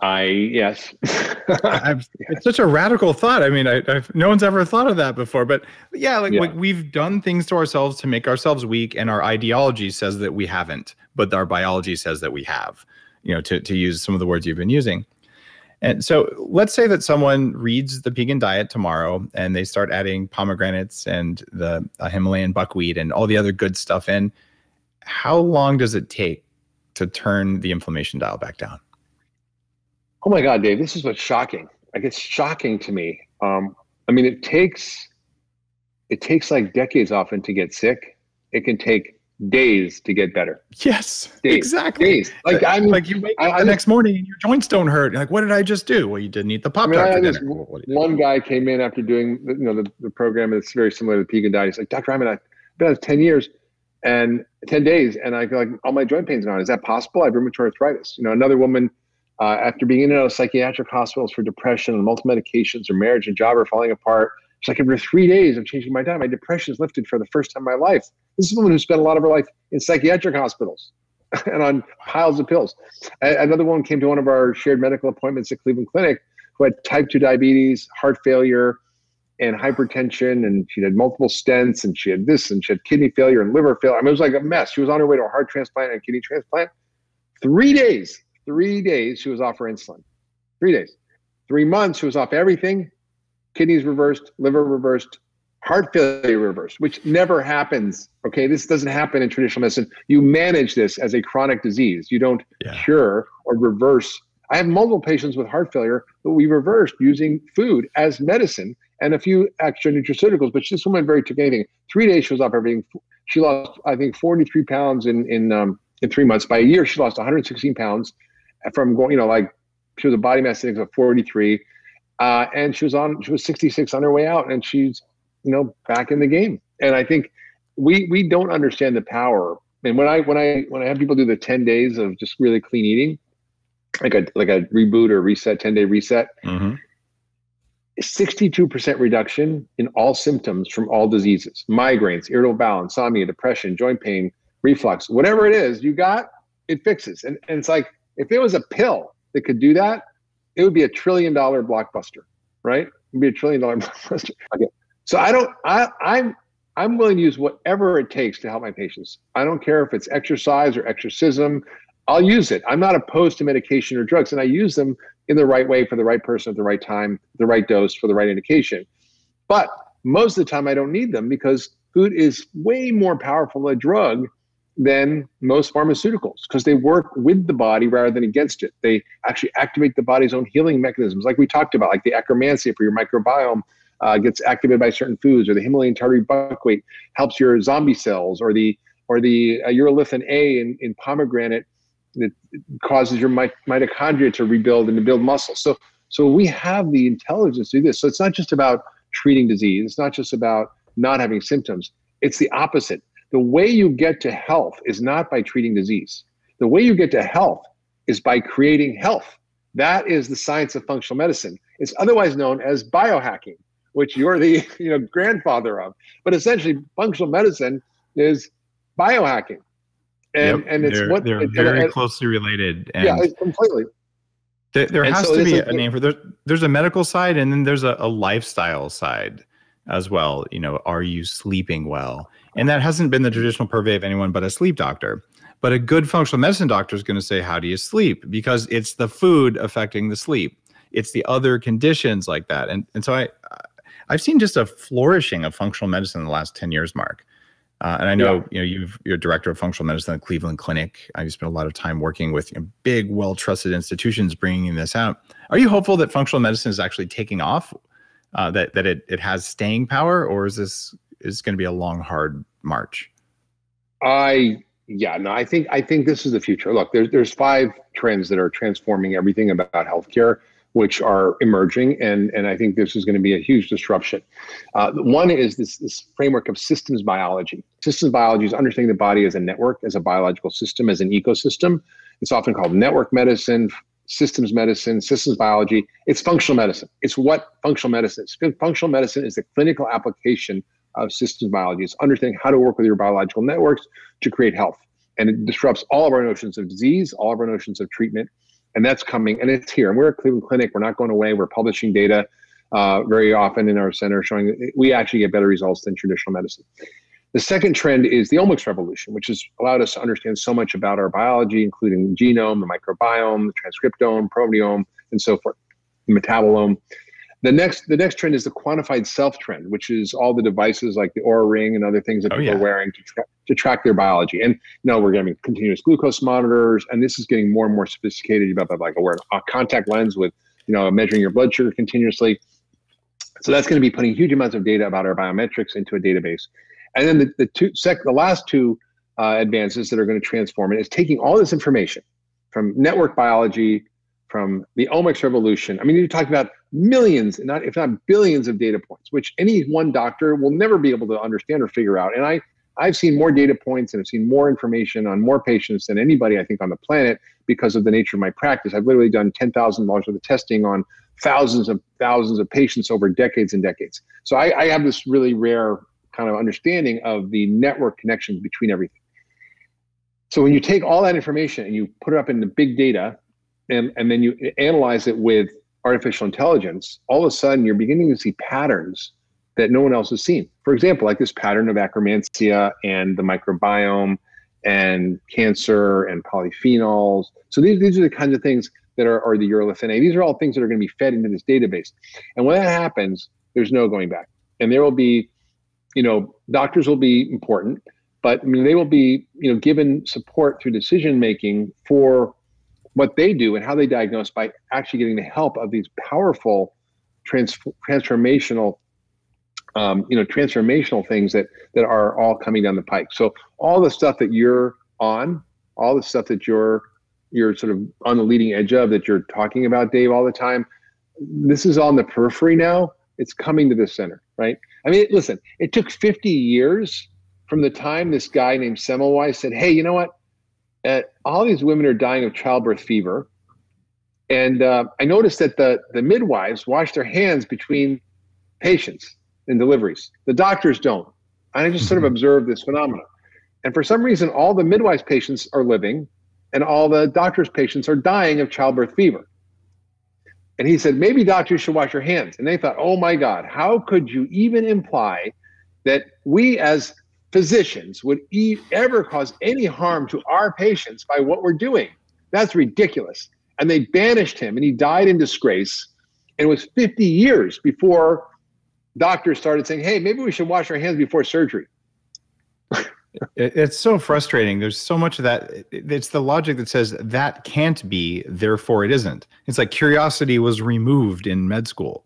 I yes. it's such a radical thought. I mean, I, I've, no one's ever thought of that before. But yeah, like, yeah. like we've done things to ourselves to make ourselves weak, and our ideology says that we haven't, but our biology says that we have. You know, to to use some of the words you've been using. And so, let's say that someone reads the Pegan diet tomorrow, and they start adding pomegranates and the uh, Himalayan buckwheat and all the other good stuff in how long does it take to turn the inflammation dial back down? Oh my God, Dave, this is what's shocking. Like it's shocking to me. Um, I mean, it takes it takes like decades often to get sick. It can take days to get better. Yes, days, exactly. Days. Like I mean, like you wake up I, the I, next morning and your joints don't hurt. You're like, what did I just do? Well, you didn't eat the pop tart I mean. One guy came in after doing you know the, the program that's very similar to the Pegan diet. He's like, Dr. Hyman, I've been at ten years and ten days, and I feel like all my joint pain's gone. Is that possible? I have rheumatoid arthritis. You know, another woman. Uh, after being in and out of psychiatric hospitals for depression and multiple medications, her marriage and job are falling apart, She's like, after three days of changing my diet, my depression is lifted for the first time in my life. This is a woman who spent a lot of her life in psychiatric hospitals and on piles of pills. Another one came to one of our shared medical appointments at Cleveland Clinic who had type 2 diabetes, heart failure, and hypertension, and she had multiple stents, and she had this, and she had kidney failure and liver failure. I mean, it was like a mess. She was on her way to a heart transplant and kidney transplant. Three days, three days, she was off her insulin. Three days. Three months, she was off everything kidneys reversed, liver reversed, heart failure reversed, which never happens. Okay, this doesn't happen in traditional medicine. You manage this as a chronic disease. You don't yeah. cure or reverse. I have multiple patients with heart failure that we reversed using food as medicine and a few extra nutraceuticals. But this woman very took anything. Three days she was off everything. She lost, I think, 43 pounds in in um, in three months. By a year, she lost 116 pounds from going, you know, like she was a body mass index of 43. Uh, and she was on, she was 66 on her way out, and she's, you know, back in the game. And I think we we don't understand the power. And when I when I when I have people do the 10 days of just really clean eating, like a like a reboot or reset, 10 day reset, mm-hmm. 62% reduction in all symptoms from all diseases migraines, irritable bowel, insomnia, depression, joint pain, reflux, whatever it is you got, it fixes. And, and it's like if it was a pill that could do that, it would be a trillion dollar blockbuster, right? It would be a trillion dollar blockbuster. Okay. So I don't, I, I'm, I'm willing to use whatever it takes to help my patients. I don't care if it's exercise or exorcism. I'll use it. I'm not opposed to medication or drugs, and I use them in the right way for the right person at the right time, the right dose for the right indication. But most of the time, I don't need them because food is way more powerful than a drug than most pharmaceuticals because they work with the body rather than against it. They actually activate the body's own healing mechanisms, like we talked about, like the akkermansia for your microbiome uh, gets activated by certain foods, or the Himalayan tartary buckwheat helps your zombie cells, or the or the uh, urolithin A in, in pomegranate that causes your mi- mitochondria to rebuild and to build muscle. So so we have the intelligence to do this. So it's not just about treating disease. It's not just about not having symptoms. It's the opposite the way you get to health is not by treating disease. The way you get to health is by creating health. That is the science of functional medicine. It's otherwise known as biohacking, which you're the you know grandfather of. But essentially, functional medicine is biohacking. And, yep. and it's they're, what they're it, very and, closely related. And yeah, completely. There, there has so to be a, name for there. There's a medical side, and then there's a, a lifestyle side as well. You know, are you sleeping well? And that hasn't been the traditional purvey of anyone but a sleep doctor. But a good functional medicine doctor is going to say, How do you sleep? Because it's the food affecting the sleep, it's the other conditions like that. And, and so I, I've seen just a flourishing of functional medicine in the last 10 years, Mark. Uh, and I know, yeah. you know, you are director of functional medicine at Cleveland Clinic. I've spent a lot of time working with you know, big, well-trusted institutions bringing this out. Are you hopeful that functional medicine is actually taking off? Uh, that that it it has staying power, or is this is going to be a long, hard march. I yeah, no, I think I think this is the future. Look, there's there's five trends that are transforming everything about healthcare, which are emerging, and and I think this is going to be a huge disruption. Uh, one is this this framework of systems biology. Systems biology is understanding the body as a network, as a biological system, as an ecosystem. It's often called network medicine, systems medicine, systems biology. It's functional medicine. It's what functional medicine is. Functional medicine is the clinical application of systems biology. It's understanding how to work with your biological networks to create health. And it disrupts all of our notions of disease, all of our notions of treatment. And that's coming and it's here. And we're at Cleveland Clinic. We're not going away. We're publishing data uh, very often in our center showing that we actually get better results than traditional medicine. The second trend is the omics revolution, which has allowed us to understand so much about our biology, including the genome, the microbiome, the transcriptome, proteome, and so forth, the metabolome. The next the next trend is the quantified self trend, which is all the devices like the Oura Ring and other things that oh, people yeah. are wearing to, tra- to track their biology. And now we're getting continuous glucose monitors, and this is getting more and more sophisticated. You have like a, a contact lens with you know measuring your blood sugar continuously. So that's going to be putting huge amounts of data about our biometrics into a database. And then the, the two sec, the last two uh, advances that are going to transform it is taking all this information from network biology, from the omics revolution. I mean, you're talking about millions, not if not billions of data points, which any one doctor will never be able to understand or figure out. And I, I've seen more data points and I've seen more information on more patients than anybody I think on the planet because of the nature of my practice. I've literally done ten thousand dollars worth of testing on thousands of thousands of patients over decades and decades. So I, I have this really rare kind of understanding of the network connection between everything. So when you take all that information and you put it up in the big data and, and then you analyze it with artificial intelligence, all of a sudden you're beginning to see patterns that no one else has seen. For example, like this pattern of akkermansia and the microbiome and cancer and polyphenols. So these, these are the kinds of things that are, are the urolithin A. These are all things that are going to be fed into this database. And when that happens, there's no going back. And there will be, you know, doctors will be important, but I mean, they will be, you know, given support through decision making for what they do and how they diagnose by actually getting the help of these powerful trans- transformational um, you know transformational things that that are all coming down the pike. So all the stuff that you're on all the stuff that you're you're sort of on the leading edge of that you're talking about dave all the time this is on the periphery now. It's coming to the center right? I mean listen it took 50 years from the time this guy named semmelweis said hey you know what uh, all these women are dying of childbirth fever. And uh, I noticed that the, the midwives wash their hands between patients and deliveries. The doctors don't. I just sort of mm-hmm. observed this phenomenon. And for some reason, all the midwives' patients are living and all the doctors' patients are dying of childbirth fever. And he said, maybe doctors should wash their hands. And they thought, oh my God, how could you even imply that we as physicians would e- ever cause any harm to our patients by what we're doing. That's ridiculous. And they banished him, and he died in disgrace. And it was 50 years before doctors started saying, hey, maybe we should wash our hands before surgery. it's so frustrating. There's so much of that. It's the logic that says that can't be, therefore it isn't. It's like curiosity was removed in med school.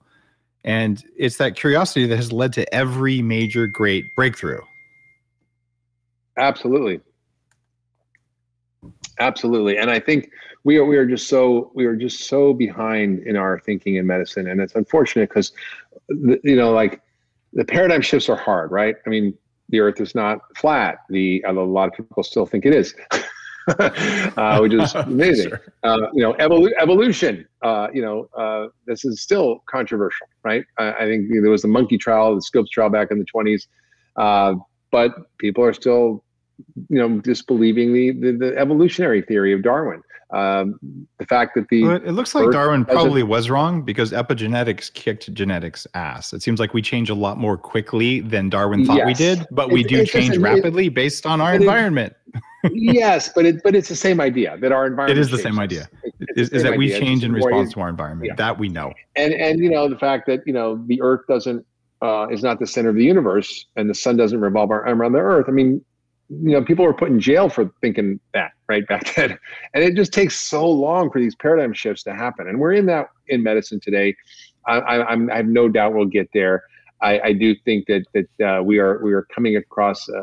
And it's that curiosity that has led to every major great breakthrough. Absolutely. Absolutely. And I think we are we are just so we are just so behind in our thinking in medicine. And it's unfortunate because you know, like the paradigm shifts are hard, right? I mean, the earth is not flat. The a lot of people still think it is. uh, which is amazing. sure. uh, you know, evolu- evolution. Uh, you know, uh, this is still controversial, right? I, I, think there was the monkey trial, the Scopes trial back in the twenties, uh, but people are still you know disbelieving the, the, the evolutionary theory of Darwin. Um, the fact that the it looks like Darwin probably was wrong because epigenetics kicked genetics ass. It seems like we change a lot more quickly than Darwin thought yes. we did, but we do change rapidly it, based on our environment. It, yes, but it but it's the same idea that our environment. It is the changes. same idea. is, is that we change in response to our environment. Yeah. That we know. And and you know the fact that you know the Earth doesn't uh, is not the center of the universe and the sun doesn't revolve around the Earth. I mean, you know, people were put in jail for thinking that right back then. And it just takes so long for these paradigm shifts to happen. And we're in that in medicine today. I, I, I have no doubt we'll get there. I, I do think that that uh, we are we are coming across a,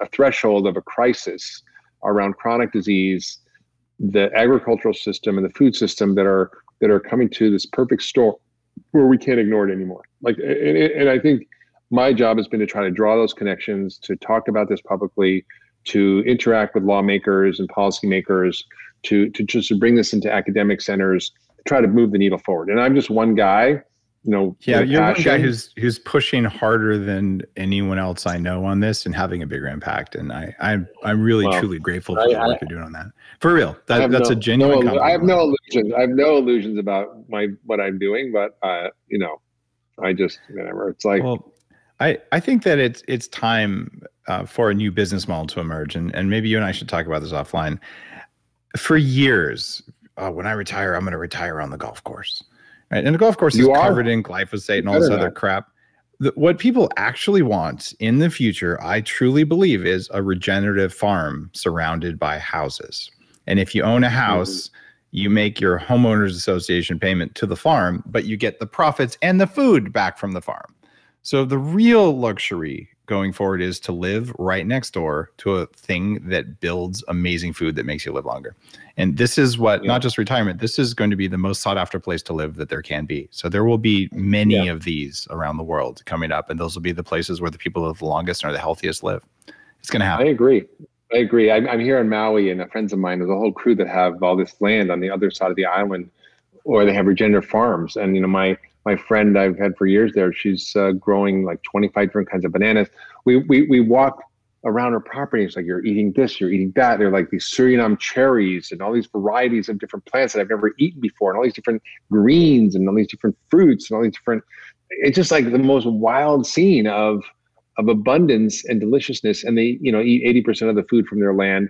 a threshold of a crisis around chronic disease, the agricultural system and the food system that are that are coming to this perfect storm where we can't ignore it anymore. Like, and, and I think my job has been to try to draw those connections, to talk about this publicly, to interact with lawmakers and policymakers, to to just to bring this into academic centers, try to move the needle forward. And I'm just one guy, you know. Yeah, you're passion. one guy who's who's pushing harder than anyone else I know on this and having a bigger impact. And I I'm I'm really well, truly grateful for I, the work I, you're doing on that. For real, that, that's no, a genuine. No, I have no illusions. I have no illusions about my what I'm doing, but uh, you know, I just whatever. It's like. Well, I, I think that it's it's time uh, for a new business model to emerge, and and maybe you and I should talk about this offline. For years, uh, when I retire, I'm going to retire on the golf course, Right. And the golf course you is are. covered in glyphosate and all this other crap. The, what people actually want in the future, I truly believe, is a regenerative farm surrounded by houses. And if you own a house, mm-hmm. you make your homeowners association payment to the farm, but you get the profits and the food back from the farm. So the real luxury going forward is to live right next door to a thing that builds amazing food that makes you live longer. And this is what yeah. not just retirement, this is going to be the most sought after place to live that there can be. So there will be many yeah. of these around the world coming up and those will be the places where the people who the longest and are the healthiest live. It's going to happen. I agree. I agree. I'm, I'm here in Maui and a friends of mine, there's a whole crew that have all this land on the other side of the island or they have regenerative farms. And, you know, my, my friend I've had for years there, she's uh, growing like 25 different kinds of bananas. We, we, we walk around her property. It's like, you're eating this, you're eating that. They're like these Suriname cherries and all these varieties of different plants that I've never eaten before, and all these different greens and all these different fruits and all these different, it's just like the most wild scene of, of abundance and deliciousness. And they, you know, eat 80% of the food from their land.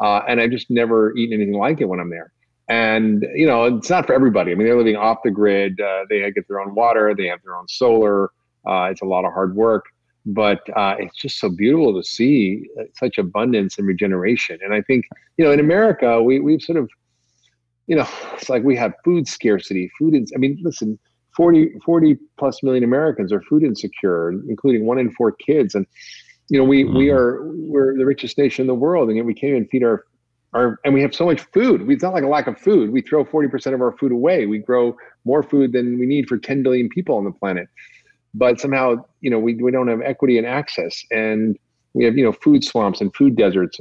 Uh, and I've just never eaten anything like it when I'm there and you know it's not for everybody. I mean they're living off the grid. Uh, they get their own water. They have their own solar. Uh, it's a lot of hard work. But uh, it's just so beautiful to see uh, such abundance and regeneration. And i think you know in america we, we've sort of you know it's like we have food scarcity food is i mean listen 40 40 plus million americans are food insecure including one in four kids. And you know we we mm-hmm. are we're the richest nation in the world and yet we can't even feed our and we have so much food. It's not like a lack of food. We throw 40% of our food away. We grow more food than we need for 10 billion people on the planet. But somehow, you know, we, we don't have equity and access. And we have, you know, food swamps and food deserts.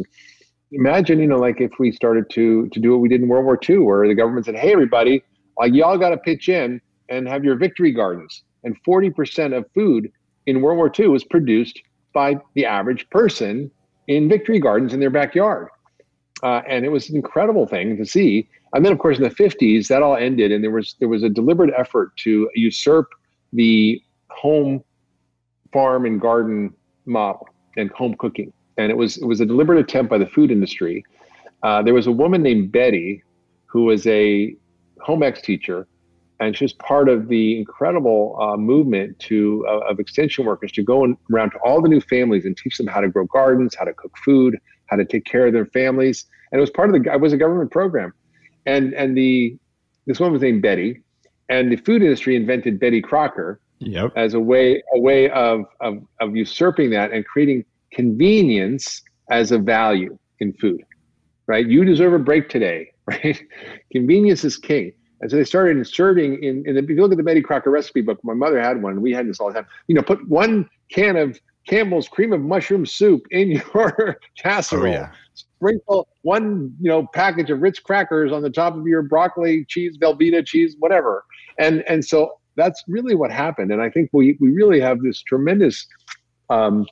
Imagine, you know, like if we started to to do what we did in World War II, where the government said, hey, everybody, like y'all got to pitch in and have your victory gardens. And 40% of food in World War II was produced by the average person in victory gardens in their backyard uh, and it was an incredible thing to see. And then, of course, in the 50s, that all ended, and there was there was a deliberate effort to usurp the home farm and garden model and home cooking. And it was it was a deliberate attempt by the food industry. Uh, there was a woman named Betty who was a home ec teacher, and she was part of the incredible uh, movement to uh, of extension workers to go around to all the new families and teach them how to grow gardens, how to cook food, how to take care of their families. And it was part of the, it was a government program. And, and the, this one was named Betty and the food industry invented Betty Crocker yep. as a way, a way of, of, of usurping that and creating convenience as a value in food, right? You deserve a break today, right? Convenience is king. And so they started inserting in, in the, if you look at the Betty Crocker recipe book, my mother had one, and we had this all the time. You know, put one can of Campbell's cream of mushroom soup in your casserole. Oh, yeah. Sprinkle one, you know, package of Ritz crackers on the top of your broccoli, cheese, Velveeta cheese, whatever. And and so that's really what happened. And I think we we really have this tremendous um,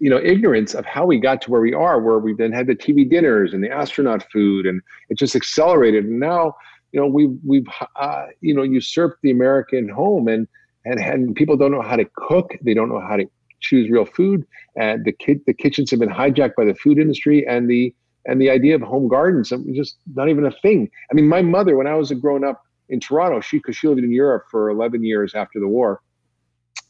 you know, ignorance of how we got to where we are, where we then had the TV dinners and the astronaut food, and it just accelerated. And now, you know, we've we've uh, you know usurped the American home, and and and people don't know how to cook. They don't know how to choose real food. And the ki- the kitchens have been hijacked by the food industry and the and the idea of home gardens just not even a thing. I mean, my mother, when I was a grown up in Toronto, she because she lived in Europe for 11 years after the war,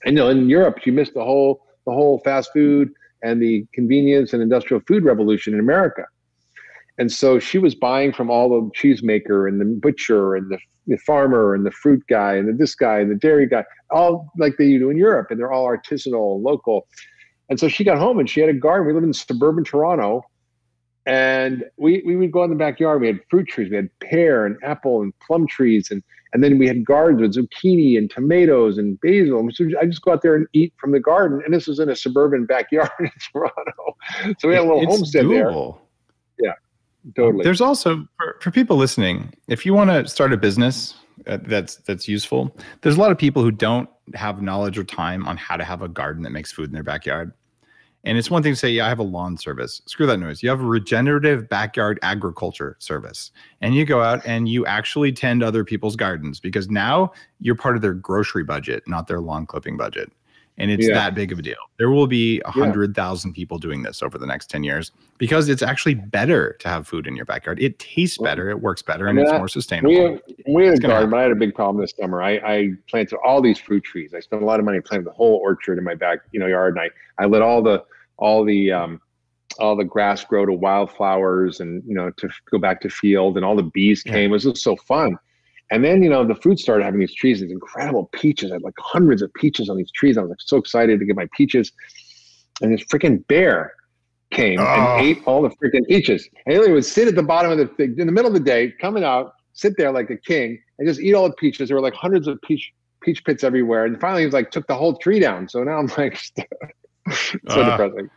and you know, in Europe, she missed the whole the whole fast food and the convenience and industrial food revolution in America. And so she was buying from all the cheesemaker and the butcher and the, the farmer and the fruit guy and the this guy and the dairy guy, all like they do in Europe, and they're all artisanal and local. And so she got home and she had a garden. We live in suburban Toronto, and we we would go in the backyard. We had fruit trees. We had pear and apple and plum trees, and and then we had gardens with zucchini and tomatoes and basil. So I just go out there and eat from the garden. And this was in a suburban backyard in Toronto. So we had a little it's homestead doable. there. Totally. There's also for, for people listening, if you want to start a business uh, that's that's useful, there's a lot of people who don't have knowledge or time on how to have a garden that makes food in their backyard. And it's one thing to say, yeah, I have a lawn service. Screw that noise. You have a regenerative backyard agriculture service. And you go out and you actually tend other people's gardens because now you're part of their grocery budget, not their lawn clipping budget and it's yeah. that big of a deal. There will be a hundred thousand yeah. people doing this over the next ten years because it's actually better to have food in your backyard. It tastes better, it works better, and it's more sustainable. We have, we had a garden, but I had a big problem this summer. I, I planted all these fruit trees. I spent a lot of money planting the whole orchard in my back, you know, yard, and I I let all the all the um, all the grass grow to wildflowers, and you know, to go back to field, and all the bees came. Yeah. It was just so fun. And then, you know, the fruit started having these trees, these incredible peaches. I had like hundreds of peaches on these trees. I was like so excited to get my peaches. And this freaking bear came oh. and ate all the freaking peaches. And he would sit at the bottom of the thing in the middle of the day, coming out, sit there like a king, and just eat all the peaches. There were like hundreds of peach peach pits everywhere. And finally, he was like took the whole tree down. So now I'm like so uh, depressing.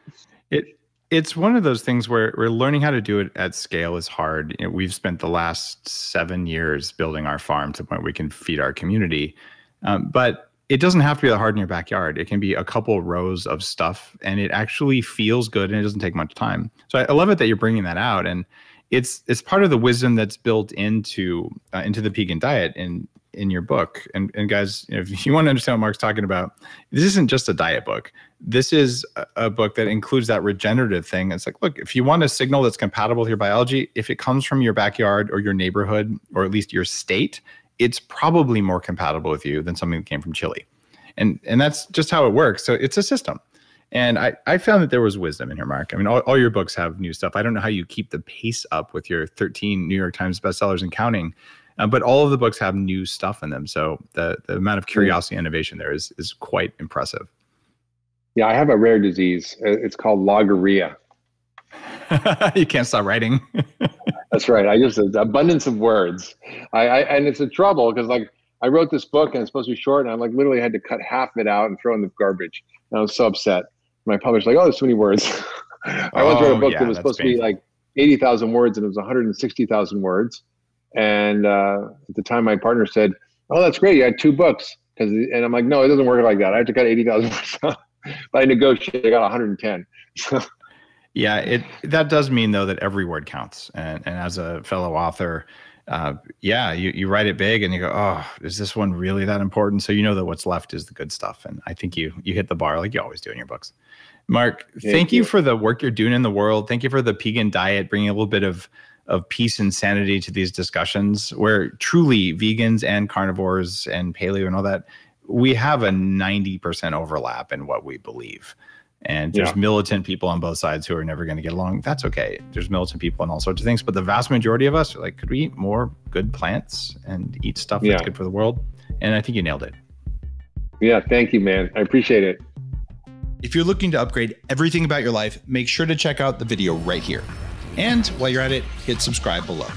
It it's one of those things where, we're learning how to do it at scale is hard. You know, we've spent the last seven years building our farm to the point we can feed our community. Um, but it doesn't have to be that hard in your backyard. It can be a couple rows of stuff and it actually feels good and it doesn't take much time. So I, I love it that you're bringing that out. And it's it's part of the wisdom that's built into uh, into the Pegan diet. And in your book. And, and guys, if you want to understand what Mark's talking about, this isn't just a diet book. This is a, book that includes that regenerative thing. It's like, look, if you want a signal that's compatible with your biology, if it comes from your backyard or your neighborhood or at least your state, it's probably more compatible with you than something that came from Chile. And and that's just how it works. So it's a system. And I, I found that there was wisdom in here, Mark. I mean, all, all your books have new stuff. I don't know how you keep the pace up with your 13 New York Times bestsellers and counting, uh, but all of the books have new stuff in them. So the, the amount of curiosity and innovation there is, is quite impressive. Yeah, I have a rare disease. Uh, it's called logorrhea. you can't stop writing. That's right. I just abundance of words. I, I and it's a trouble because like I wrote this book and it's supposed to be short, and I like literally had to cut half of it out and throw in the garbage. And I was so upset. My publisher like, "Oh, there's too many words." I once wrote a oh, book yeah, that was supposed painful. to be like eighty thousand words, and it was one hundred and sixty thousand words. And uh, at the time, my partner said, "Oh, that's great. You had two books." Because and I'm like, "No, it doesn't work like that. I have to cut eighty thousand but I negotiated. I got 110." yeah, it that does mean though that every word counts. And and as a fellow author, uh, yeah, you, you write it big and you go, oh, is this one really that important? So you know that what's left is the good stuff. And I think you you hit the bar like you always do in your books. Mark, thank, thank you. you. for the work you're doing in the world. Thank you for the Pegan diet, bringing a little bit of of peace and sanity to these discussions where truly vegans and carnivores and paleo and all that we have a 90% overlap in what we believe. And there's yeah. militant people on both sides who are never going to get along. That's okay. There's militant people and all sorts of things but the vast majority of us are like could we eat more good plants and eat stuff that's yeah. good for the world? And i think you nailed it. Yeah thank you man. I appreciate it. If you're looking to upgrade everything about your life make sure to check out the video right here and while you're at it, hit subscribe below.